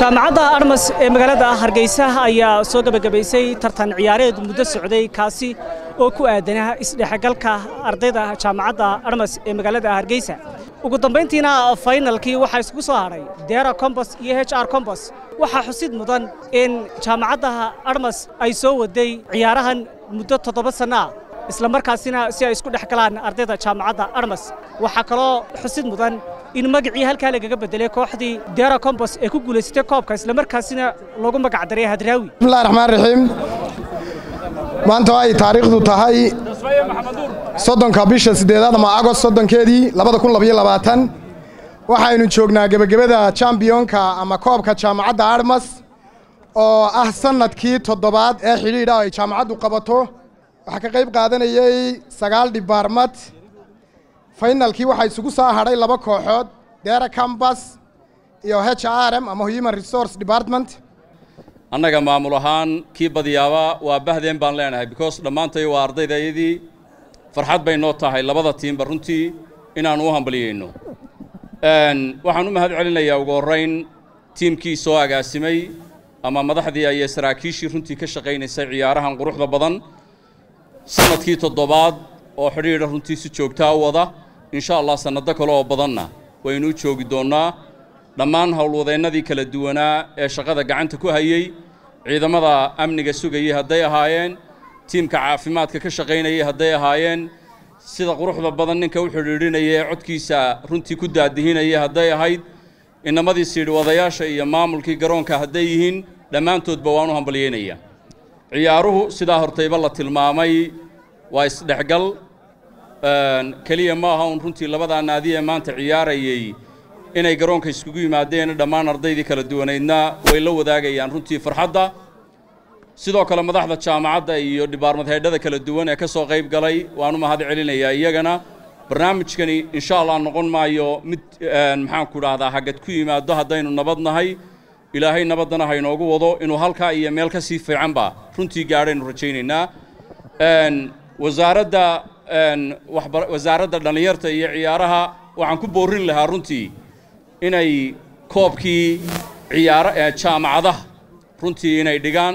jaamacadda armas ee magaalada hargeysa ayaa soo gebagabaysay tartan ciyaareed muddo socday kaasi oo ku aadanaa isdhexgalka ardayda jaamacadda armas ee magaalada hargeysa. Ugu dambayntiina faynalkii waxaa isugu soo hadhay deera kombos iyo h r kombos waxaa xusid mudan in jaamacadda armas ay soo waday ciyaarahan muddo toddoba sanno ah isla markaasina si ay isku dhex galaan ardayda jaamacadda armas. Waxaa kaloo xusid mudan in magacii halkaa lagaga bedelay kooxdii deera kombos ee ku guulaysatay koobka isla markaasina loogu magac daray hadraawi bismillahi raxmaan raxiim maanta ay taariikhdu tahay soddonka bisha siddeedaad ama agost soddonkeedii labada kun labayo labaatan. Waxaynu joognaa gebagabada chambiyonka ama koobka jaamacadda armas oo ah sannadkii toddobaad ee xidhiidha ay jaamacaddu qabato waxaa ka qayb qaadanayey sagaal dhibaarmad faynalkii waxaa isugu soo hadhay laba kooxood deera cambas iyo h r m ama human resource department. Annaga maamul ahaan kii badiyaaba waa bahdeen baan leenahay because dhammaantay waa ardaydayadii farxad bay noo tahay labada tiimba runtii inaannu u hambaliyeyno waxaan u mahad celinayaa ugu horrayn tiimkii soo agaasimay ama madaxdii ayay saraakiishii runtii ka shaqaynaysay ciyaarahan quruxda badan sannadkii toddobaad oo xidhiidha runtii si joogtaa u wada insha allah sannado kale oo badanna waynu u joogi doonnaa. Dhammaan howlwadeennadii kala duwanaa ee shaqada gacanta ku hayey ciidamada amniga sugayey hadday ahaayeen tiimka caafimaadka ka shaqaynayay hadday ahaayeen sida quruxda badan ninka u xidhiidhinaya ee codkiisa runtii ku daadihinaya hadday ahayd inamadii siidhwadayaasha iyo maamulkii garoonka hadday yihiin dhammaantoodba waan u hambalyeynayaa ciyaaruhu sidaa hortayba la tilmaamay waa isdhexgal. Keliya ma aha un runtii labadaa naadi ee maanta ciyaarayey inay garoonka iskugu yimaadeen dhammaan ardaydii kala duwanaydna way la wadaagayaan runtii farxadda. Sidoo kale madaxda jaamacadda iyo dhibaarmad heedhada kala duwan ee ka soo qayb galay waan u mahad celinayaa iyagana. Barnaamijkani insha allah noqon maayo mid maxaanku dhahdaa hagad ku yimaado haddaynu nabad nahay ilaahay nabaddana haynoogu wado inuu halkaa iyo meel ka sii fiicanba runtii gaadhaynu rajaynaynaa. Wasaaradda wasaaradda dhallinyarta iyo ciyaaraha waxaan ku boorin lahaa runtii inay koobkii ciyaara jaamacadaha runtii inay dhigaan.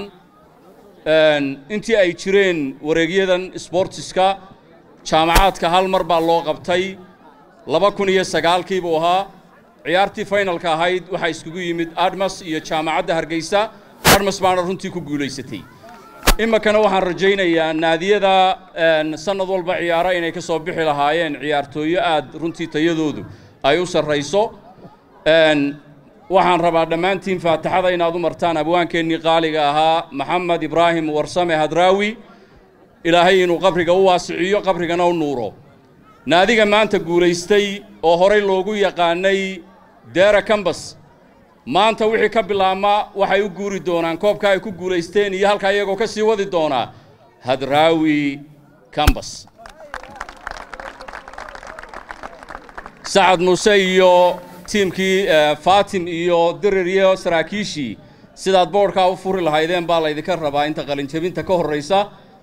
Intii ay jireen wareegyadan sbortiska jaamacaadka hal mar baa loo qabtay. Laba kun iyo sagaalkii buu ahaa ciyaartii faynalka ahayd waxaa iskugu yimid admas iyo jaamacadda hargeysa. Admas baana runtii ku guulaysatay. Iminkana waxaan rajaynayaa naadiyada sannad walba ciyaara inay ka soo bixi lahaayeen ciyaartooyo aad runtii tayadoodu ay u sarrayso. Waxaan rabaa dhammaantiin faataxada inaad u martaan abwaankeennii qaaliga ahaa maxamed ibraahim warsame hadraawi ilaahay inuu qabriga u waasiciyo qabrigana u nuuro. Naadiga maanta guulaystay oo horay loogu yaqaanay deera cambas maanta wixii ka bilaabma waxay u guuri doonaan koobka ay ku guulaysteen iyo halkaa iyagoo ka sii wadi doonaa hadraawi cambas sacad muuse iyo tiimkii fatim iyo dirir iyo saraakiishii sidaad boodhkaa u furi lahaydeen baa laydinka rabaa inta qalinjabinta ka horraysa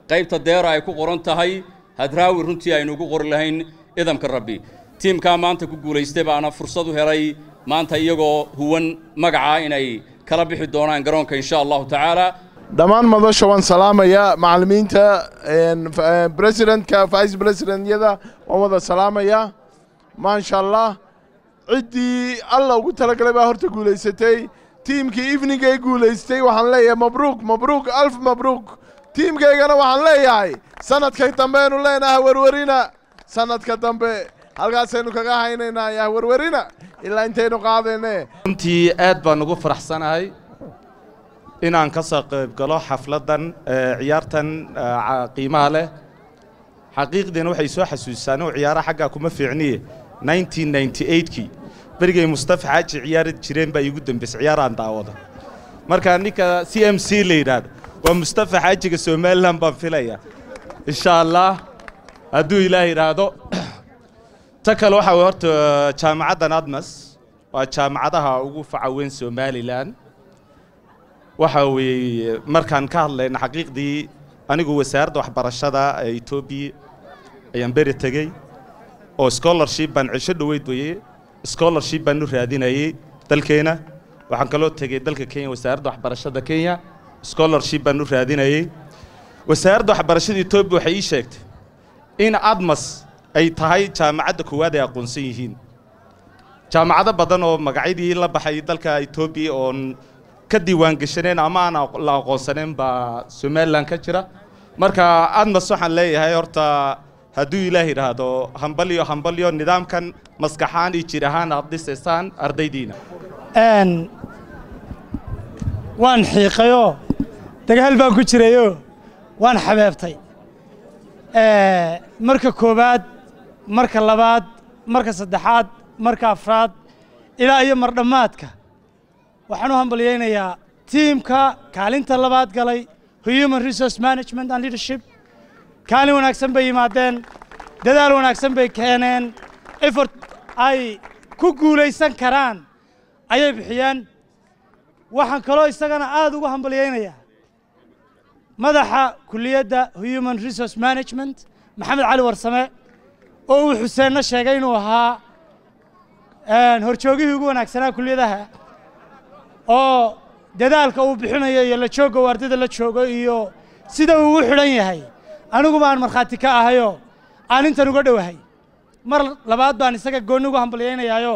qaybta deera ay ku qoran tahay hadraawi runtii aynu ugu qori lahayn idamka rabbi. Tiimkaa maanta ku guulaystay baana fursad u helay maanta iyagoo huwan magacaa inay kala bixi doonaan garoonka insha allahu tacaala. Dhammaan madasha waan salaamayaa macallimiinta presidentka vice presidentyada waan wada salaamayaa. Maasha allah ciddii alla ugu talagalay baa horta guulaysatay. Tiimkii eveningay guulaystay waxaan leeyahay mabruuk mabruuk alf mabruuk. Tiimkaygana waxaan leeyahay sanadkay dambeenu leenahay werwerina sanadka dambe halkaasaynu kaga haynaynaa yaa werwerina ilaa intaynu qaadayne. Runtii aad baan ugu faraxsanahay inaan ka soo qayb galo xafladdan ciyaartan qiimaha leh. Xaqiiqdiina waxay soo xasuusaan oo ciyaaraha xaggaa kuma fiicniye 1998kii berigay mustafa xaaji ciyaari jireen baa iigu dambaysay ciyaaraan daawada. Marka ninka c m c la yidhaahdo waa mustafa xaajiga somalilan baan filaya insha allah hadduu ilaah yidhaahdo ta kale waxaa weye horta jaamacaddan admas waa jaamacadaha ugu faca weyn somalilan waxa weeye markaan ka hadlayna xaqiiqdii anigu wasaaradda waxbarashada ee etoobiya ayaan beri tegey oo scholarship baan cisho dhoweyd weye scholarship baan u raadinayey dalkeena. Waxaan kaloo tegey dalka kenya wasaaradda waxbarashada kenya scholarship baan u raadinayey. Wasaaradda waxbarashada etoobiya waxay ii sheegtay in admas ay tahay jaamacadda koowaad ay aqoonsan yihiin. Jaamacado badan oo magacyadii la baxay dalka etoobiya oon ka diiwaan gashaneen ama aan la aqoonsaneen baa somalilan ka jira. Marka admas waxaan leeyahay horta hadduu ilaah yidhaahdo hambalyo hambalyo nidaamkan maskaxaan iyo jir ahaan aad dhisaysaan ardaydiina. Waan xiiqayoo dagaal baan ku jirayoo waan xabeebtay. Marka koowaad marka labaad marka saddexaad marka afraad ilaa iyo mardhammaadka waxaan u hambalyaynayaa tiimka kaalinta labaad galay human resource management and leadership. Kaalin wanaagsan bay yimaadeen dadaal wanaagsan bay keeneen effort ay ku guulaysan karaan ayay bixiyeen. Waxaan kaloo isagana aad ugu hambalyaynayaa madaxa kulliyadda human resource management maxamed cali warsame oo uu xuseenna sheegay inuu ahaa horjoogihii ugu wanaagsanaa kulliyadaha oo dadaalka uu bixinayo iyo la joogga uu ardayda la joogo iyo sida uu ugu xidhan yahay. Aniguba aan markhaati ka ahayoo aan intan uga dhowahay mar labaad baan isaga goonni ugu hambalyaynayaayo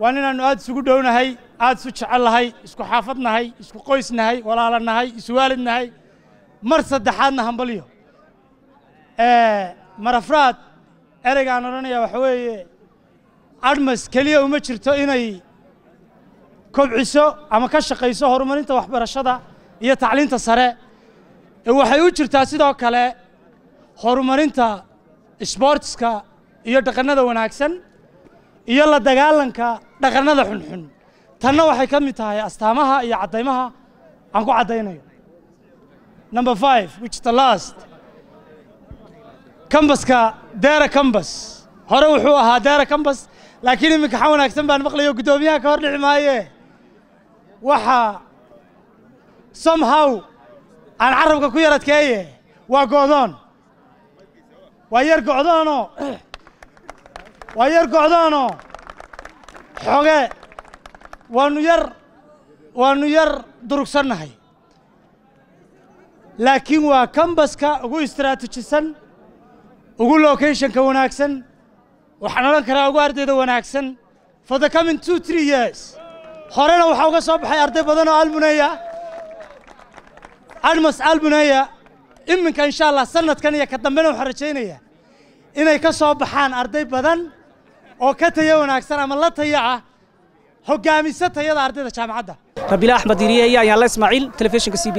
waa inaannu aad isugu dhownahay aad isu jecel nahay isku xaafad nahay isku qoys nahay walaala nahay isu waalid nahay mar saddexaadna hambalyo mar afraad ereygaan odhanayaa waxa weeye admas keliya uma jirto inay kobciso ama ka shaqayso horumarinta waxbarashada iyo tacliinta sare. Waxay u jirtaa sidoo kale horumarinta sboortska iyo dhaqannada wanaagsan iyo la dagaalanka dhaqannada xunxun. Tanna waxay ka mid tahay astaamaha iyo caddaymaha aan ku caddaynayo. Number five which is the last kambaska deera kambas hore wuxuu ahaa deera kambas laakiin iminka xa wanaagsan baan maqlayo guddoomiyaha ka hor dhici maaye. Waxaa somehow aan carabka ku yar adkeeye waa go'doon waa yar go'doonoo waa yar go'doonoo xoge waannu yar waannu yar durugsannahay. Laakiin waa kambaska ugu istaraatijisan أقول لوكيشن كون أكسن وحنا لنا كرا أقول أرضي ذو أكسن for the coming two three years. خارنا وحوجا صوب حي أرضي بدن ألبنايا أرمس ألبنايا إم إن شاء الله سنة كان يا كتب منو حرجيني يا إن أي كصوب حان بدن أو كتيا ون أكسن أما الله تيا هو جامسة تيا الأرضي ذا شام عدا ربيلا أحمد ديريا يا يا الله إسماعيل تلفيشن كسيبي